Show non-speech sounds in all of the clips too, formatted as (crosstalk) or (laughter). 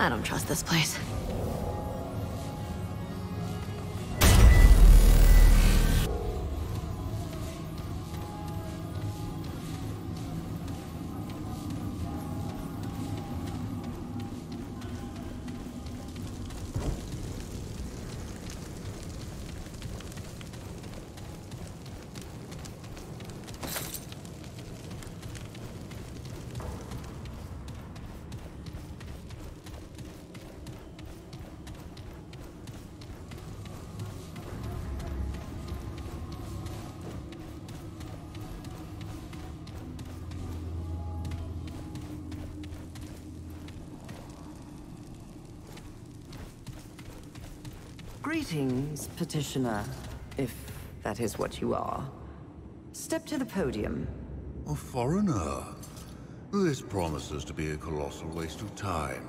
I don't trust this place. Greetings, petitioner, if that is what you are. Step to the podium. A foreigner? This promises to be a colossal waste of time.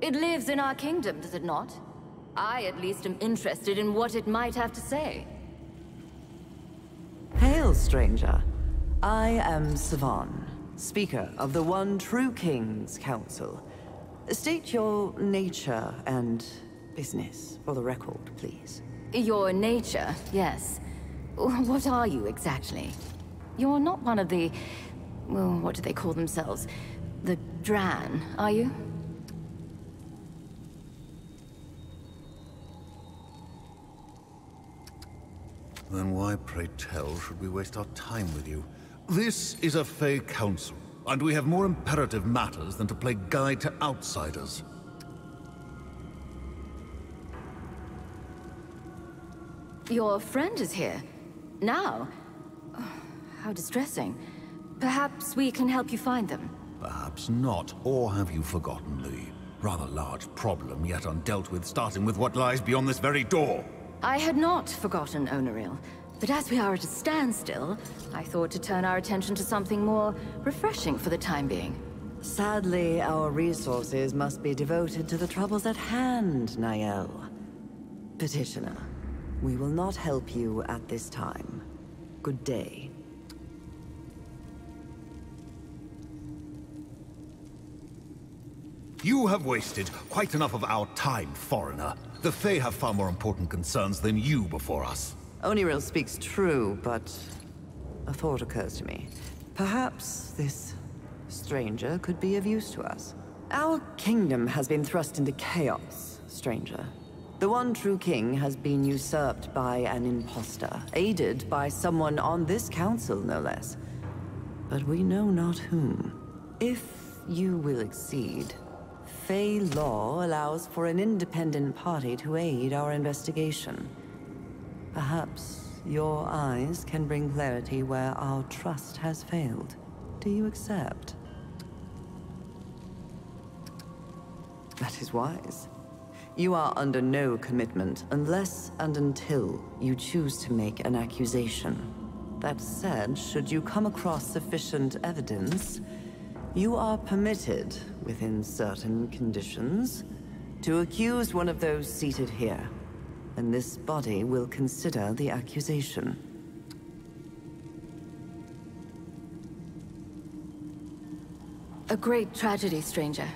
It lives in our kingdom, does it not? I at least am interested in what it might have to say. Hail, stranger. I am Savan, speaker of the One True King's Council. State your nature and business for the record, please. Your nature, yes. What are you exactly? You're not one of the... Well, what do they call themselves? The Dran, are you? Then why, pray tell, should we waste our time with you? This is a Fae Council, and we have more imperative matters than to play guide to outsiders. Your friend is here. Now? How distressing. Perhaps we can help you find them. Perhaps not. Or have you forgotten the rather large problem yet undealt with, starting with what lies beyond this very door? I had not forgotten Onaril. But as we are at a standstill, I thought to turn our attention to something more refreshing for the time being. Sadly, our resources must be devoted to the troubles at hand, Nael. Petitioner, we will not help you at this time. Good day. You have wasted quite enough of our time, foreigner. The Fae have far more important concerns than you before us. Oniril speaks true, but a thought occurs to me. Perhaps this stranger could be of use to us. Our kingdom has been thrust into chaos, stranger. The one true king has been usurped by an impostor, aided by someone on this council, no less. But we know not whom. If you will accede, Fae law allows for an independent party to aid our investigation. Perhaps your eyes can bring clarity where our trust has failed. Do you accept? That is wise. You are under no commitment unless and until you choose to make an accusation. That said, should you come across sufficient evidence, you are permitted, within certain conditions, to accuse one of those seated here, and this body will consider the accusation. A great tragedy, stranger.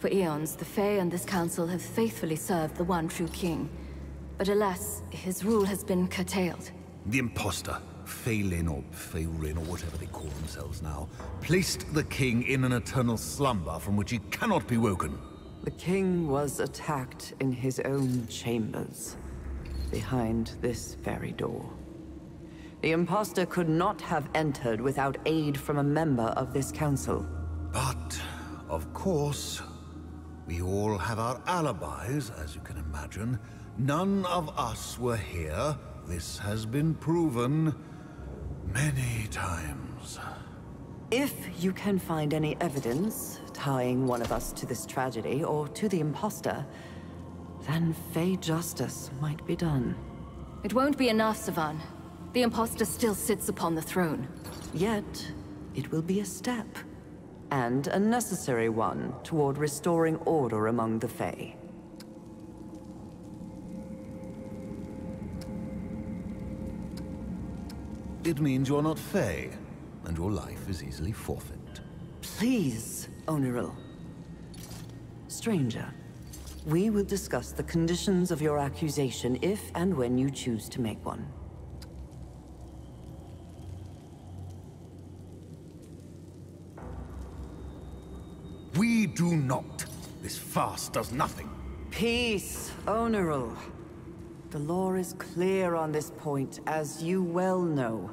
For eons, the Fae and this council have faithfully served the one true king. But alas, his rule has been curtailed. The impostor, Faelin or Faerin or whatever they call themselves now, placed the king in an eternal slumber from which he cannot be woken. The king was attacked in his own chambers, behind this very door. The impostor could not have entered without aid from a member of this council. But, of course, we all have our alibis, as you can imagine. None of us were here. This has been proven many times. If you can find any evidence tying one of us to this tragedy or to the impostor, then Fae justice might be done. It won't be enough, Savan. The impostor still sits upon the throne. Yet, it will be a step. And a necessary one toward restoring order among the Fae. It means you're not Fae, and your life is easily forfeit. Please, Oniril. Stranger, we will discuss the conditions of your accusation if and when you choose to make one. We do not. This farce does nothing. Peace, Onoril. The law is clear on this point, as you well know.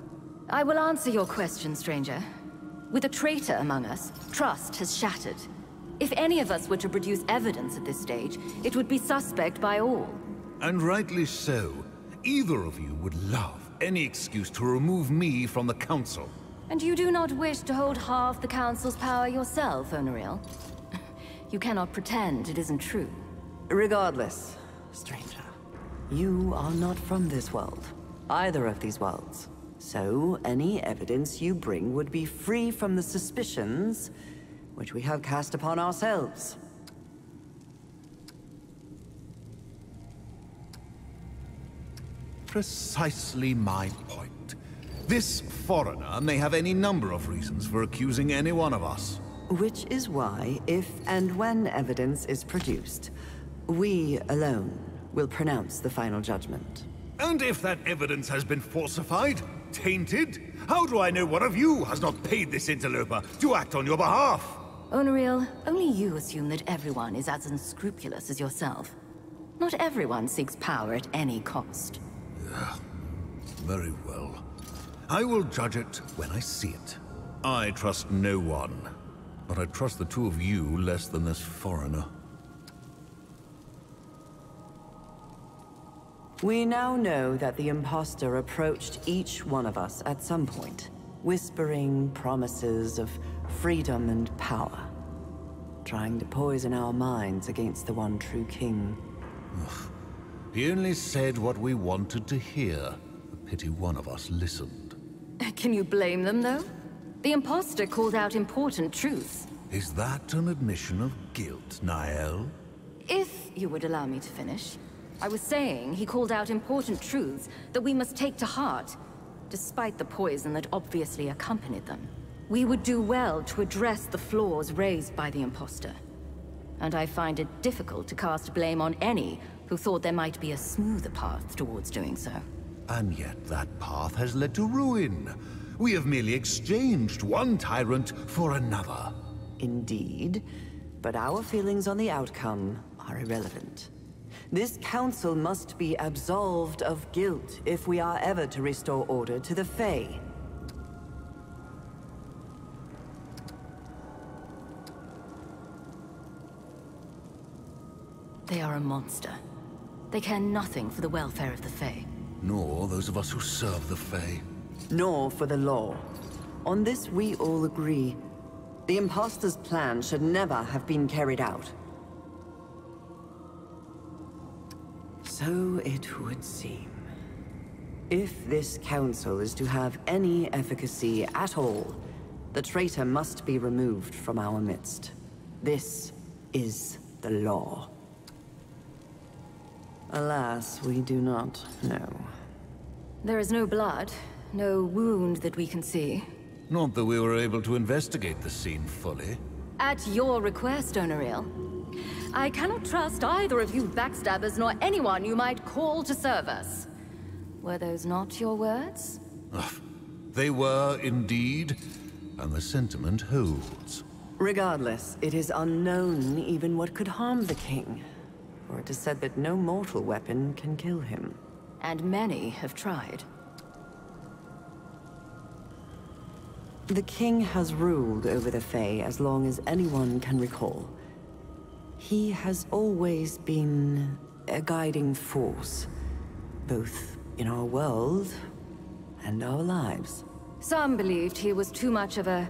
I will answer your question, stranger. With a traitor among us, trust has shattered. If any of us were to produce evidence at this stage, it would be suspect by all. And rightly so. Either of you would love any excuse to remove me from the Council. And you do not wish to hold half the Council's power yourself, Onariel? You cannot pretend it isn't true. Regardless, stranger, you are not from this world. Either of these worlds. So, any evidence you bring would be free from the suspicions which we have cast upon ourselves. Precisely my point. This foreigner may have any number of reasons for accusing any one of us. Which is why, if and when evidence is produced, we alone will pronounce the final judgment. And if that evidence has been falsified, tainted, how do I know one of you has not paid this interloper to act on your behalf? Onariel, only you assume that everyone is as unscrupulous as yourself. Not everyone seeks power at any cost. (sighs) Very well. I will judge it when I see it. I trust no one, but I trust the two of you less than this foreigner. We now know that the impostor approached each one of us at some point, whispering promises of freedom and power, trying to poison our minds against the one true king. He only said what we wanted to hear. A pity one of us listened. Can you blame them, though? The impostor called out important truths. Is that an admission of guilt, Nael? If you would allow me to finish. I was saying he called out important truths that we must take to heart, despite the poison that obviously accompanied them. We would do well to address the flaws raised by the impostor. And I find it difficult to cast blame on any who thought there might be a smoother path towards doing so. And yet that path has led to ruin. We have merely exchanged one tyrant for another. Indeed, but our feelings on the outcome are irrelevant. This council must be absolved of guilt if we are ever to restore order to the Fae. They are a monster. They care nothing for the welfare of the Fae. Nor those of us who serve the Fae. Nor for the law. On this we all agree. The impostor's plan should never have been carried out. So it would seem. If this council is to have any efficacy at all, the traitor must be removed from our midst. This is the law. Alas, we do not know. There is no blood, no wound that we can see. Not that we were able to investigate the scene fully. At your request, Onariel. I cannot trust either of you backstabbers nor anyone you might call to serve us. Were those not your words? Ugh. They were indeed, and the sentiment holds. Regardless, it is unknown even what could harm the king. For it is said that no mortal weapon can kill him. And many have tried. The king has ruled over the Fae as long as anyone can recall. He has always been a guiding force, both in our world and our lives. Some believed he was too much of a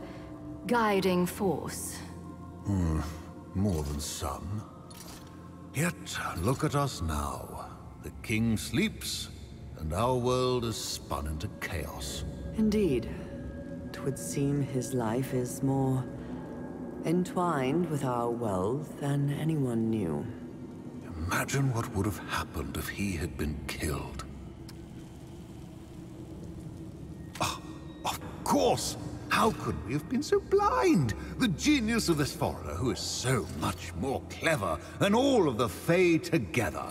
guiding force. Hmm, more than some. Yet, look at us now. The king sleeps, and our world is spun into chaos. Indeed. It would seem his life is more entwined with our wealth than anyone knew. Imagine what would have happened if he had been killed. Ah, of course! How could we have been so blind? The genius of this foreigner who is so much more clever than all of the Fae together.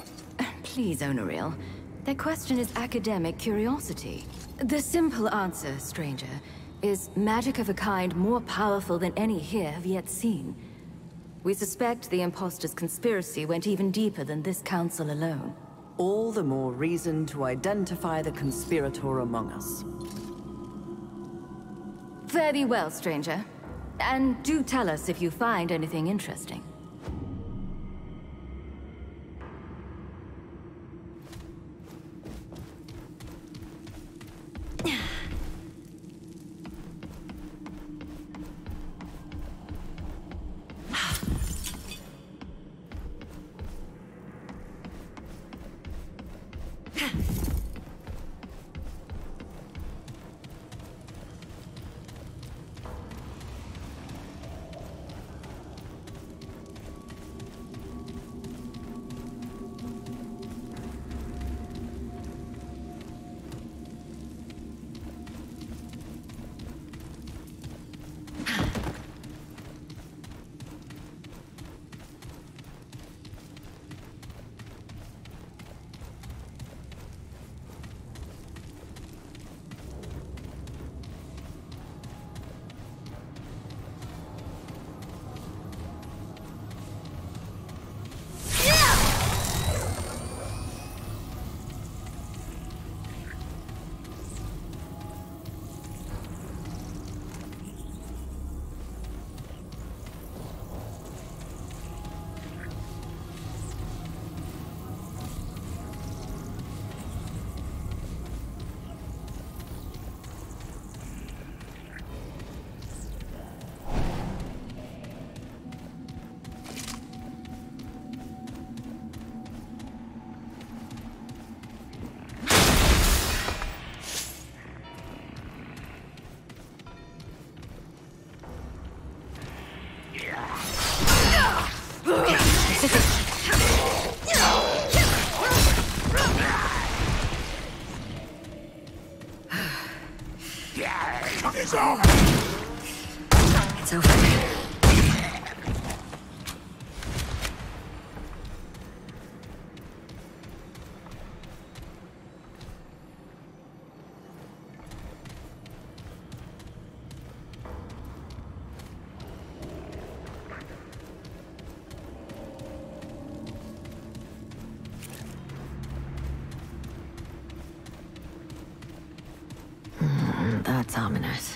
Please, Onoriel. That question is academic curiosity. The simple answer, stranger, is magic of a kind more powerful than any here have yet seen. We suspect the impostor's conspiracy went even deeper than this council alone. All the more reason to identify the conspirator among us. Fare thee well, stranger. And do tell us if you find anything interesting. Ominous.